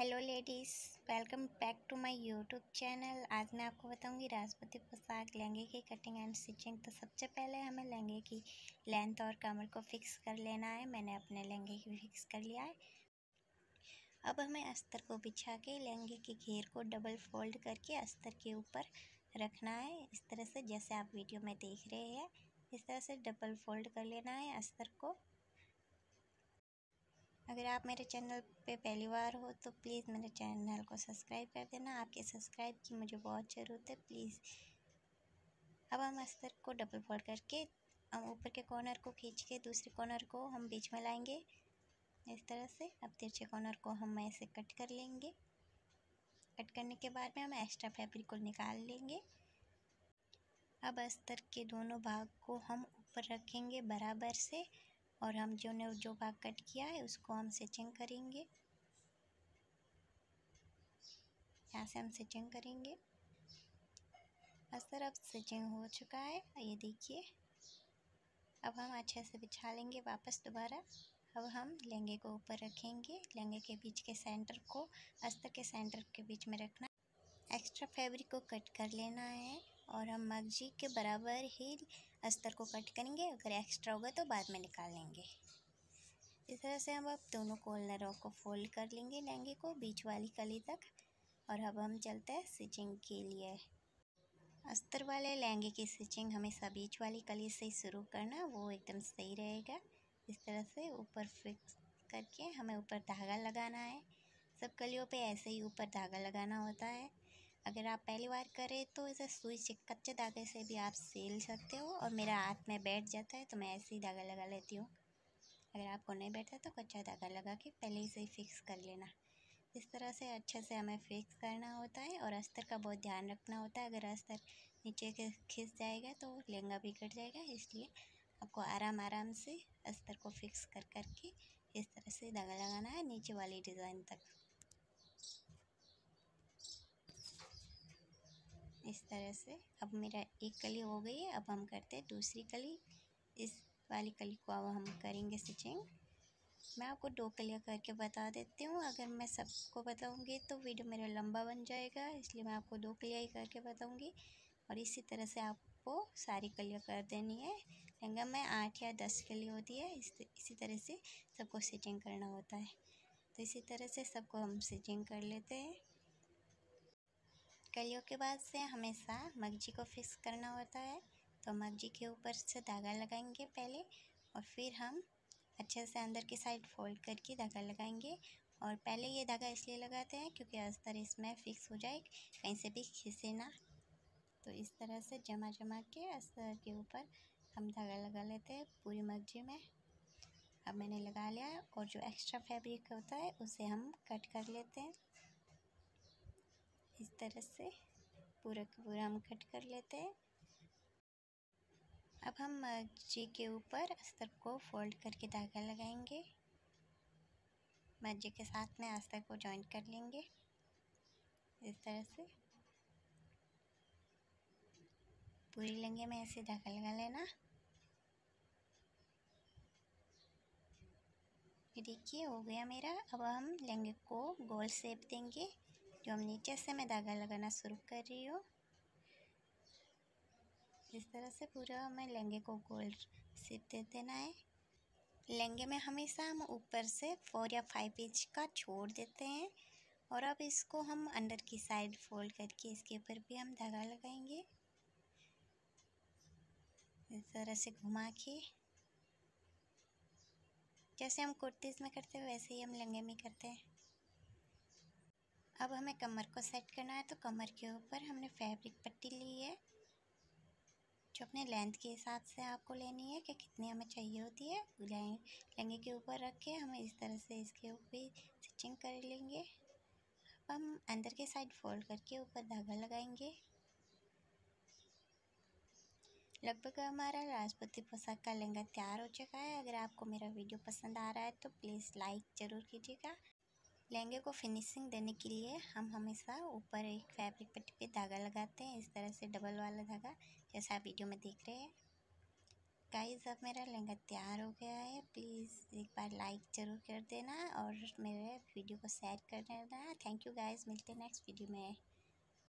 Hello ladies welcome back to my YouTube channel आज मैं आपको बताऊँगी राजपूती पोशाक लहंगे की कटिंग एंड स्टिचिंग तो सबसे पहले हमें लहंगे की लेंथ और कमर को फिक्स कर लेना है। मैंने अपने लहंगे की फिक्स कर लिया है। अब हमें अस्तर को बिछा के लहंगे के घेर को डबल फोल्ड करके अस्तर के ऊपर रखना है। इस तरह से जैसे आप वीडियो में देख रहे हैं, इस तरह से डबल फोल्ड कर लेना है अस्तर को। अगर आप मेरे चैनल पे पहली बार हो तो प्लीज़ मेरे चैनल को सब्सक्राइब कर देना। आपके सब्सक्राइब की मुझे बहुत ज़रूरत है, प्लीज़। अब हम अस्तर को डबल फोल्ड करके, हम ऊपर के कॉर्नर को खींच के दूसरे कॉर्नर को हम बीच में लाएँगे। इस तरह से अब तिरछे कॉर्नर को हम ऐसे कट कर लेंगे। कट करने के बाद में हम एक्स्ट्रा फैब्रिक को निकाल लेंगे। अब अस्तर के दोनों भाग को हम ऊपर रखेंगे बराबर से। और हम जो ने जो भाग कट किया है, उसको हम स्टिचिंग करेंगे। यहाँ से हम स्टिचिंग करेंगे। अस्तर अब स्टिचिंग हो चुका है, ये देखिए। अब हम अच्छे से बिछा लेंगे वापस दोबारा। अब हम लहंगे को ऊपर रखेंगे। लहंगे के बीच के सेंटर को अस्तर के सेंटर के बीच में रखना। एक्स्ट्रा फैब्रिक को कट कर लेना है। और हम मगजी के बराबर ही अस्तर को कट करेंगे। अगर एक्स्ट्रा होगा तो बाद में निकाल लेंगे। इस तरह से हम अब दोनों कॉर्नरों को फोल्ड कर लेंगे लहंगे को बीच वाली कली तक। और अब हम चलते हैं स्टिचिंग के लिए। अस्तर वाले लहंगे की स्टिचिंग हमेशा बीच वाली कली से ही शुरू करना वो एकदम सही रहेगा। इस तरह से ऊपर फिक्स करके हमें ऊपर धागा लगाना है। सब कलियों पे ऐसे ही ऊपर धागा लगाना होता है। अगर आप पहली बार करें तो इसे सुई से कच्चे धागे से भी आप सिल सकते हो और मेरा हाथ में बैठ जाता है तो मैं ऐसे ही धागा लगा लेती हूँ। अगर आपको नहीं बैठता तो कच्चा धागा लगा के पहले ही से फिक्स कर लेना। इस तरह से अच्छे से हमें फिक्स करना होता है और अस्तर का बहुत ध्यान रखना होता है। अगर अस्तर नीचे के खिंच जाएगा तो लहंगा कट जाएगा, इसलिए आपको आराम आराम से अस्तर को फिक्स कर करके इस तरह से धागा लगाना है नीचे वाली डिज़ाइन तक इस तरह से। अब मेरा एक कली हो गई है, अब हम करते हैं दूसरी कली। इस वाली कली को अब हम करेंगे स्टिचिंग मैं आपको दो कलियाँ करके बता देती हूँ। अगर मैं सबको बताऊँगी तो वीडियो मेरा लंबा बन जाएगा, इसलिए मैं आपको दो कलियाँ ही करके बताऊँगी। और इसी तरह से आपको सारी कलियाँ कर देनी है। लहंगा में आठ या दस कली होती है, इस इसी तरह से सबको स्टिचिंग करना होता है। तो इसी तरह से सबको हम स्टिचिंग कर लेते हैं। कलियों के बाद से हमेशा मगजी को फिक्स करना होता है। तो मगजी के ऊपर से धागा लगाएँगे पहले और फिर हम अच्छे से अंदर की साइड फोल्ड करके धागा लगाएँगे। और पहले ये धागा इसलिए लगाते हैं क्योंकि अस्तर इसमें फ़िक्स हो जाए, कहीं से भी खिसे ना। तो इस तरह से जमा जमा के अस्तर के ऊपर हम धागा लगा लेते हैं पूरी मगजी में। अब मैंने लगा लिया और जो एक्स्ट्रा फैब्रिक होता है उसे हम कट कर लेते हैं। इस तरह से पूरा का पूरा हम कट कर लेते हैं। अब हम मर्ज़ी के ऊपर अस्तर को फोल्ड करके धागा लगाएँगे। मर्ज़ी के साथ में अस्तर को जॉइन कर लेंगे। इस तरह से। पूरी लंगे में ऐसे धागा लगा लेना। देखिए, हो गया मेरा। अब हम लहंगे को गोल शेप देंगे। जो हम नीचे से मैं धागा लगाना शुरू कर रही हूँ इस तरह से पूरा हमें लहंगे को गोल सिप दे देना है लहंगे में हमेशा हम ऊपर से फोर या फाइव इंच का छोड़ देते हैं और अब इसको हम अंदर की साइड फोल्ड करके इसके ऊपर भी हम धागा लगाएँगे इस तरह से घुमा के जैसे हम कुर्तीज़ में करते हैं वैसे ही हम लहंगे में करते हैं अब हमें कमर को सेट करना है तो कमर के ऊपर हमने फैब्रिक पट्टी ली है, जो अपने लेंथ के हिसाब से आपको लेनी है कि कितनी हमें चाहिए होती है। लहंगे के ऊपर रख के हमें इस तरह से इसके ऊपर स्टिचिंग कर लेंगे। अब हम अंदर के साइड फोल्ड करके ऊपर धागा लगाएँगे। लगभग हमारा राजपूती पोशाक का लहंगा तैयार हो चुका है। अगर आपको मेरा वीडियो पसंद आ रहा है तो प्लीज़ लाइक ज़रूर कीजिएगा। लहंगे को फिनिशिंग देने के लिए। हम हमेशा ऊपर एक फैब्रिक पट्टी पे धागा लगाते हैं, इस तरह से डबल वाला धागा, जैसा आप वीडियो में देख रहे हैं। गाइस अब मेरा लहंगा तैयार हो गया है। प्लीज़ एक बार लाइक ज़रूर कर देना और मेरे वीडियो को शेयर कर देना। थैंक यू गाइस मिलते हैं नेक्स्ट वीडियो में।